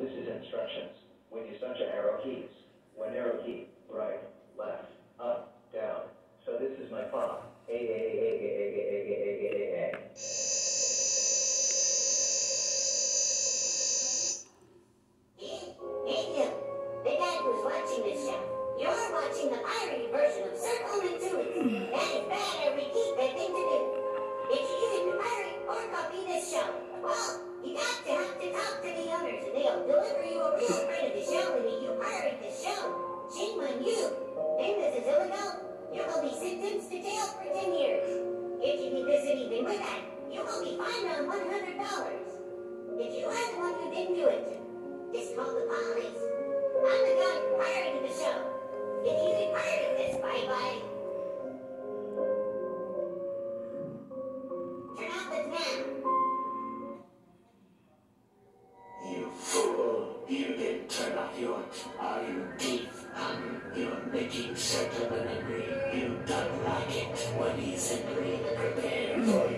this is instructions. When you start your arrow keys, one arrow key, right, left, up, down. So this is my font. A, A, A, A, A, A, A, A, A, A, A, A. Show. You're watching the pirated version of Circleman Toons. That is bad, I repeat, thing to do. It's easy to pirate or copy this show. Well, and they'll deliver you a real credit to show when you pirate this show. Shame on you. This is illegal. You will be sentenced to jail for 10 years. If you do this anything with that, you will be fined on $100. If you are the one who didn't do it, just call the police. I'm the guy who the show. If you did pirate this, bye-bye. You can turn off your all your teeth. Um, you're making certain of an. You don't like it when he's angry. Prepare for